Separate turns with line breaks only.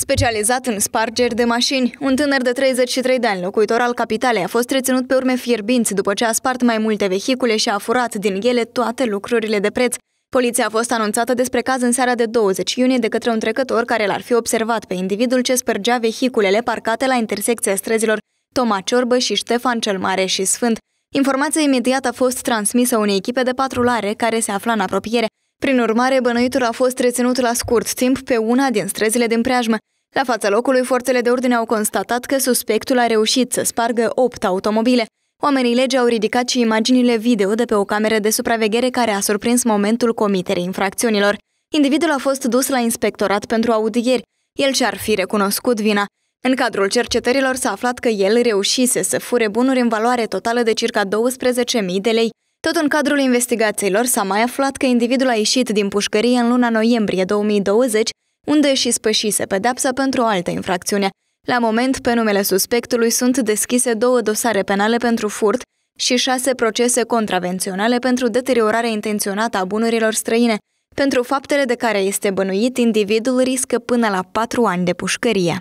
Specializat în spargeri de mașini, un tânăr de 33 de ani, locuitor al capitalei, a fost reținut pe urme fierbinți după ce a spart mai multe vehicule și a furat din ele toate lucrurile de preț. Poliția a fost anunțată despre caz în seara de 20 iunie de către un trecător care l-ar fi observat pe individul ce spărgea vehiculele parcate la intersecția străzilor Toma Ciorbă și Ștefan cel Mare și Sfânt. Informația imediat a fost transmisă unei echipe de patrulare care se afla în apropiere. Prin urmare, bănuitul a fost reținut la scurt timp pe una din străzile din preajmă. La fața locului, forțele de ordine au constatat că suspectul a reușit să spargă 8 automobile. Oamenii legii au ridicat și imaginile video de pe o cameră de supraveghere care a surprins momentul comiterii infracțiunilor. Individul a fost dus la inspectorat pentru audieri. El și-ar fi recunoscut vina. În cadrul cercetărilor s-a aflat că el reușise să fure bunuri în valoare totală de circa 12.000 de lei. Tot în cadrul investigațiilor s-a mai aflat că individul a ieșit din pușcărie în luna noiembrie 2020, unde și spășise pedepsa pentru o altă infracțiune. La moment, pe numele suspectului sunt deschise două dosare penale pentru furt și șase procese contravenționale pentru deteriorare intenționată a bunurilor străine. Pentru faptele de care este bănuit, individul riscă până la patru ani de pușcărie.